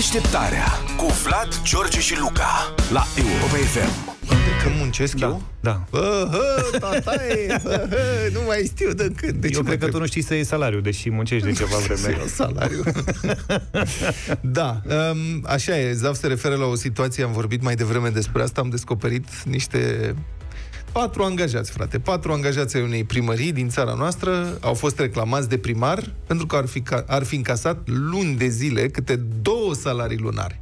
Deșteptarea cu Vlad, George și Luca la Europa FM. Că muncesc Da, eu? da. Bă, hă, tataie, bă, hă, nu mai știu de când. De Eu ce cred că tu nu știi să iei salariu, deși muncești de ceva vreme. Să iau salariu. da, um, așa e. Zav se referă la o situație, am vorbit mai devreme despre asta, am descoperit niște patru angajați, frate. Patru angajați ai unei primării din țara noastră au fost reclamați de primar pentru că ar fi, ca- ar fi încasat luni de zile câte două salarii lunare.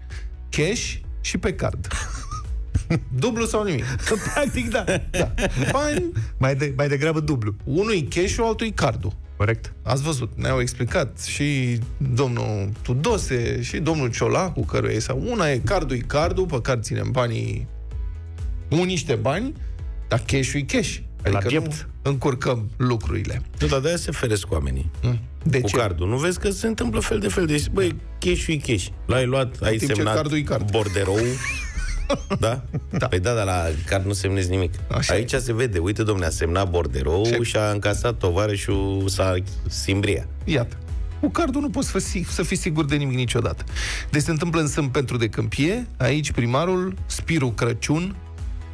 Cash și pe card. Dublu sau nimic. Practic, da. Da. Bani, Mai, de, mai degrabă dublu. unui cash-ul, altul cardul. Corect? Ați văzut, ne-au explicat și domnul Tudose și domnul Ciolacu, căruia e sau una e cardul e cardul, pe care ținem banii, un niște bani, dar cash-ul e cash. Adică piept. nu încurcăm lucrurile. Nu, dar de-aia se feresc oamenii. De cu ce? cardul. Nu vezi că se întâmplă fel de fel. Deci, băi, cash-ul e cash. L-ai luat, ai timp ce semnat cardul e card. borderou. da? da? Păi da, dar la card nu semnezi nimic. Așa Aici se vede. Uite, domne, a semnat borderou Ce? și a încasat tovarășul sa Simbria. Iată. Cu cardul nu poți fi, să fii sigur de nimic niciodată. Deci se întâmplă în Sânt pentru de Câmpie, aici primarul Spiru Crăciun, a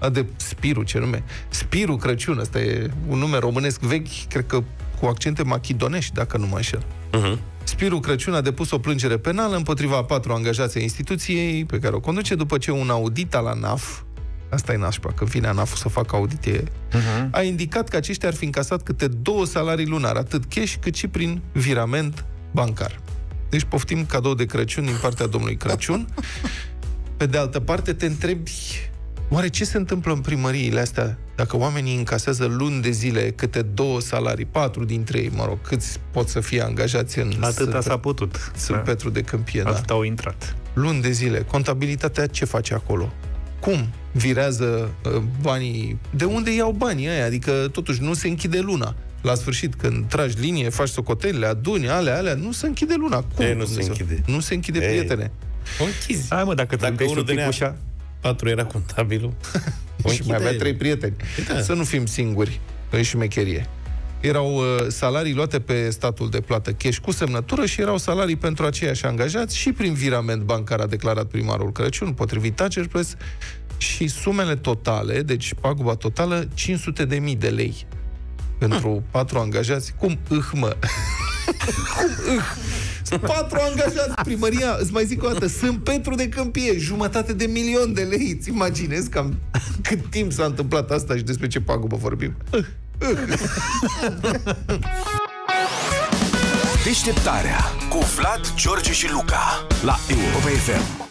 de Spiru, ce nume? Spiru Crăciun, ăsta e un nume românesc vechi, cred că cu accente machidonești, dacă nu mă înșel. Uh-huh. Spiru Crăciun a depus o plângere penală împotriva a patru angajați ai instituției pe care o conduce după ce un audit al ANAF Asta e nașpa, că vine ANAF să facă audit, e... uh-huh. a indicat că aceștia ar fi încasat câte două salarii lunare, atât cash cât și prin virament bancar. Deci poftim cadou de Crăciun din partea domnului Crăciun. Pe de altă parte, te întrebi, oare ce se întâmplă în primăriile astea dacă oamenii încasează luni de zile câte două salarii, patru dintre ei, mă rog, câți pot să fie angajați în Atâta Sânt- s-a putut. Sunt Da. Petru de Câmpie, da. Atât au intrat. Luni de zile. Contabilitatea ce face acolo? Cum virează uh, banii? De unde iau banii ăia? Adică, totuși, nu se închide luna. La sfârșit, când tragi linie, faci socotelile, aduni, alea, alea, nu se închide luna. Cum? E, nu se Dumnezeu? închide. Nu se închide, Ei. prietene. O închizi. Hai mă, dacă Dacă trântești unul un pic dădea- ușa... Patru era contabilul. O și mai închide avea el. trei prieteni. Da. Să nu fim singuri în șmecherie. Erau uh, salarii luate pe statul de plată cash cu semnătură și erau salarii pentru aceiași angajați și prin virament bancar a declarat primarul Crăciun, potrivit Tager Press, și sumele totale, deci paguba totală, 500 de mii de lei pentru patru angajați. Cum îh, mă? Cum îh? Sunt patru angajați primăria, îți mai zic o dată, sunt Petru de Câmpie, jumătate de milion de lei. Îți imaginezi cam cât timp s-a întâmplat asta și despre ce pagubă vorbim? Deșteptarea cu Vlad, George și Luca la Europa FM.